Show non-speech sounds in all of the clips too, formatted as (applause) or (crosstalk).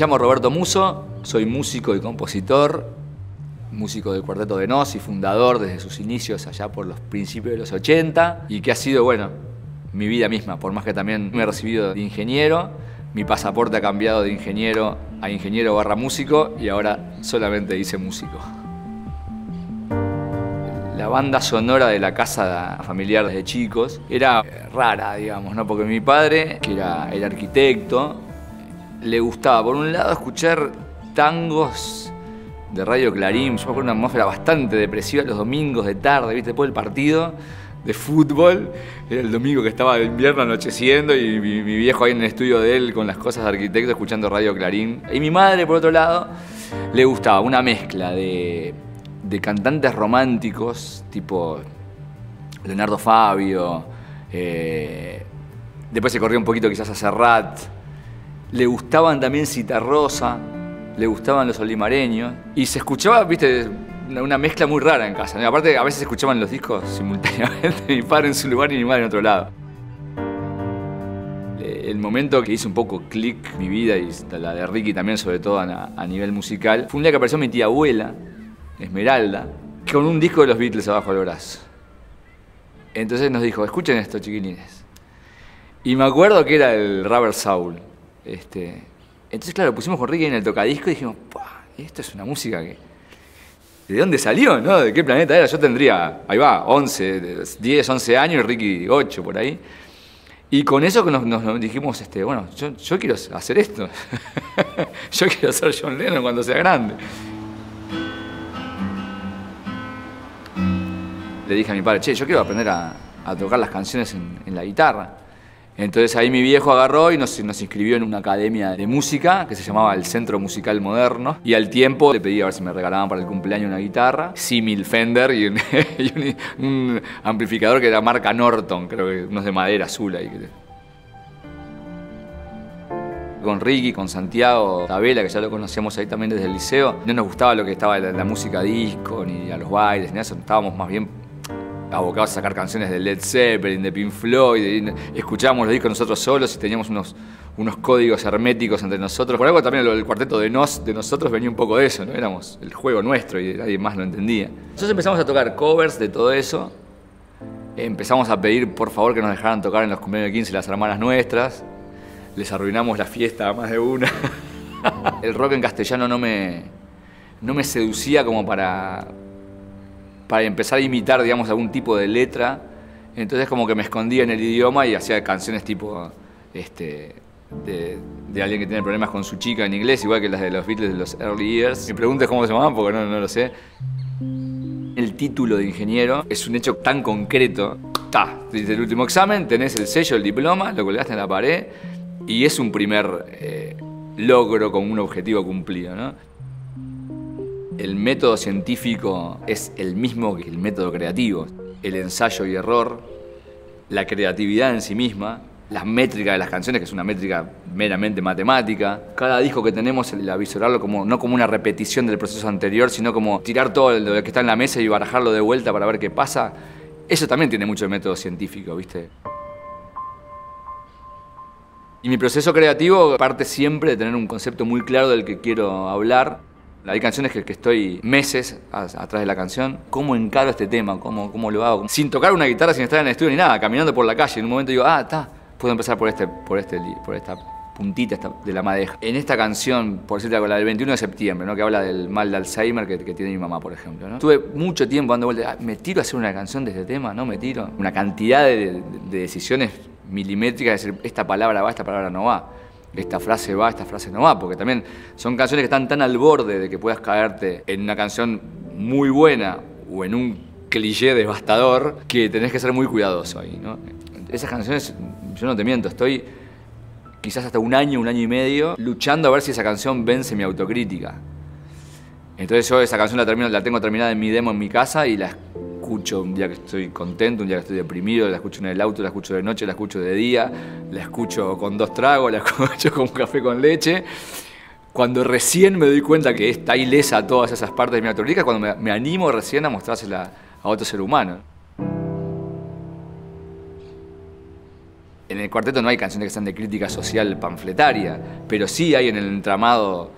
llamo Roberto Muso, soy músico y compositor, músico del Cuarteto de Nos y fundador desde sus inicios allá por los principios de los 80 y que ha sido, bueno, mi vida misma, por más que también me he recibido de ingeniero, mi pasaporte ha cambiado de ingeniero a ingeniero barra músico y ahora solamente dice músico. La banda sonora de la casa familiar desde chicos era rara, digamos, ¿no? Porque mi padre, que era el arquitecto, le gustaba, por un lado, escuchar tangos de Radio Clarín. Yo me acuerdo una atmósfera bastante depresiva los domingos de tarde, ¿viste? Después del partido de fútbol. Era el domingo que estaba de invierno anocheciendo y mi, viejo ahí en el estudio de él con las cosas de arquitecto escuchando Radio Clarín. Y mi madre, por otro lado, le gustaba una mezcla de, de cantantes románticos tipo Leonardo Fabio. Eh, después se corrió un poquito quizás a Serrat. Le gustaban también Citarrosa, le gustaban los olimareños. Y se escuchaba, viste, una mezcla muy rara en casa. Aparte, a veces escuchaban los discos simultáneamente, (laughs) mi padre en su lugar y mi madre en otro lado. El momento que hizo un poco clic mi vida y la de Ricky también, sobre todo a, nivel musical, fue un día que apareció mi tía abuela, Esmeralda, con un disco de los Beatles abajo del brazo. Entonces nos dijo, escuchen esto, chiquilines. Y me acuerdo que era el Rubber Soul. Este, entonces, claro, pusimos con Ricky en el tocadisco y dijimos, esto es una música que ¿De dónde salió? ¿no? ¿De qué planeta era? Yo tendría, ahí va, 11, 10, 11 años, y Ricky 8 por ahí. Y con eso nos, nos dijimos, este, bueno, yo, quiero hacer esto. (laughs) yo quiero ser John Lennon cuando sea grande. Le dije a mi padre, che, yo quiero aprender a, tocar las canciones en la guitarra. Entonces ahí mi viejo agarró y nos, inscribió en una academia de música que se llamaba el Centro Musical Moderno. Y al tiempo le pedí a ver si me regalaban para el cumpleaños una guitarra, símil Fender y, (laughs) un, amplificador que era marca Norton, creo que unos de madera azul ahí. Con Ricky, con Santiago, Tabela, que ya lo conocíamos ahí también desde el liceo, no nos gustaba lo que estaba la, la música disco, ni a los bailes, ni eso, estábamos más bien abocados a sacar canciones de Led Zeppelin, de Pink Floyd, escuchábamos los discos nosotros solos y teníamos unos, unos códigos herméticos entre nosotros. Por algo también el cuarteto de nos, de nosotros venía un poco de eso, ¿no? Éramos el juego nuestro y nadie más lo entendía. Entonces empezamos a tocar covers de todo eso. Empezamos a pedir por favor que nos dejaran tocar en los cumpleaños de 15 las hermanas nuestras. Les arruinamos la fiesta a más de una. (laughs) el rock en castellano no me, no me seducía como para, para empezar a imitar, digamos, algún tipo de letra. Entonces como que me escondía en el idioma y hacía canciones tipo este, de, alguien que tiene problemas con su chica en inglés, igual que las de los Beatles de los Early Years. Me preguntes cómo se llamaban porque no, no lo sé. El título de ingeniero es un hecho tan concreto. Ta, desde el último examen tenés el sello, el diploma, lo colgaste en la pared y es un primer eh, logro con un objetivo cumplido, ¿no? El método científico es el mismo que el método creativo. El ensayo y error, la creatividad en sí misma, las métricas de las canciones, que es una métrica meramente matemática. Cada disco que tenemos, el avisorarlo como, no como una repetición del proceso anterior, sino como tirar todo lo que está en la mesa y barajarlo de vuelta para ver qué pasa. Eso también tiene mucho de método científico, ¿viste? Y mi proceso creativo parte siempre de tener un concepto muy claro del que quiero hablar. Hay canciones que, que estoy meses a, atrás de la canción. ¿Cómo encaro este tema? ¿Cómo, ¿Cómo lo hago? Sin tocar una guitarra, sin estar en el estudio ni nada, caminando por la calle. En un momento digo, ah, está, puedo empezar por, este, por, este, por esta puntita de la madeja. En esta canción, por decirte algo, la del 21 de septiembre, ¿no? que habla del mal de Alzheimer que, que tiene mi mamá, por ejemplo. ¿no? Tuve mucho tiempo dando vueltas, ah, ¿me tiro a hacer una canción de este tema? ¿No me tiro? Una cantidad de, de decisiones milimétricas, de decir, esta palabra va, esta palabra no va esta frase va, esta frase no va, porque también son canciones que están tan al borde de que puedas caerte en una canción muy buena o en un cliché devastador que tenés que ser muy cuidadoso ahí. Esas canciones, yo no te miento, estoy quizás hasta un año, un año y medio luchando a ver si esa canción vence mi autocrítica. Entonces yo esa canción la, termino, la tengo terminada en mi demo en mi casa y la escucho un día que estoy contento, un día que estoy deprimido, la escucho en el auto, la escucho de noche, la escucho de día, la escucho con dos tragos, (laughs) la escucho con un café con leche. Cuando recién me doy cuenta que está ilesa todas esas partes de mi autocrítica, cuando me animo recién a mostrársela a otro ser humano. En el cuarteto no hay canciones que sean de crítica social panfletaria, pero sí hay en el entramado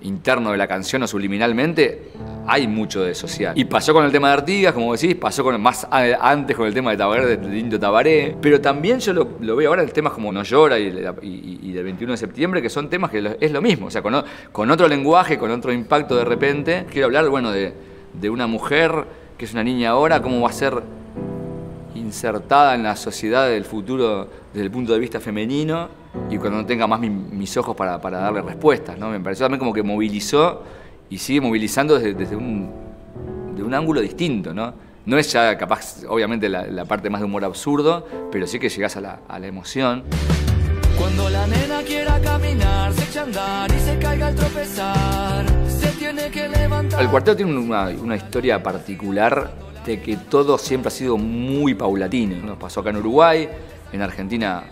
interno de la canción o subliminalmente, hay mucho de social. Y pasó con el tema de Artigas, como decís, pasó con más antes con el tema de Tabaré, del Indio Tabaré, pero también yo lo, veo ahora en temas como No Llora y, del 21 de septiembre, que son temas que es lo mismo, o sea, con, otro lenguaje, con otro impacto de repente. Quiero hablar, bueno, de, una mujer que es una niña ahora, cómo va a ser insertada en la sociedad del futuro desde el punto de vista femenino y cuando no tenga más mis ojos para, darle respuestas. ¿no? Me pareció también como que movilizó y sigue movilizando desde, un, de un ángulo distinto. ¿no? no es ya capaz, obviamente, la, parte más de humor absurdo, pero sí que llegas a la, a la emoción. Cuando la nena quiera caminar, se echa andar y se caiga al tropezar, se tiene que levantar. El cuarteto tiene una, una historia particular de que todo siempre ha sido muy paulatino. Nos pasó acá en Uruguay, en Argentina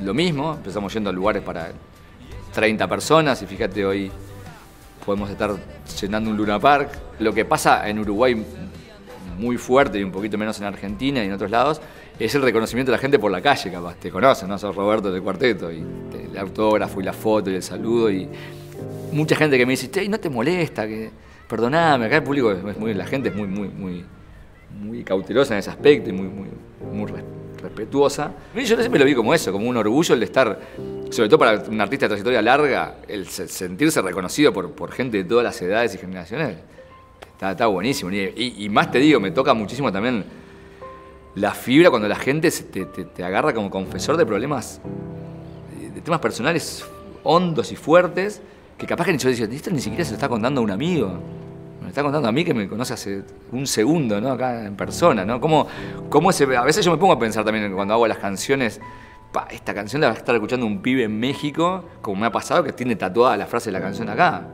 lo mismo, empezamos yendo a lugares para 30 personas y fíjate hoy podemos estar llenando un Luna Park. Lo que pasa en Uruguay muy fuerte y un poquito menos en Argentina y en otros lados es el reconocimiento de la gente por la calle, capaz. Te conocen, ¿no? Sos Roberto del cuarteto y el autógrafo y la foto y el saludo y mucha gente que me dice, ¿no te molesta? que Perdoname, acá el público es muy, la gente es muy, muy, muy, muy cautelosa en ese aspecto y muy, muy, muy respetuosa. Yo siempre lo vi como eso, como un orgullo el de estar, sobre todo para un artista de trayectoria larga, el sentirse reconocido por, por gente de todas las edades y generaciones. Está, buenísimo. Y, más te digo, me toca muchísimo también la fibra cuando la gente te, te, agarra como confesor de problemas, de temas personales hondos y fuertes, que capaz que yo decía, esto ni siquiera se lo está contando a un amigo está contando a mí que me conoce hace un segundo, ¿no? Acá en persona, ¿no? ¿Cómo, cómo a veces yo me pongo a pensar también cuando hago las canciones, esta canción la va a estar escuchando un pibe en México, como me ha pasado, que tiene tatuada la frase de la canción acá.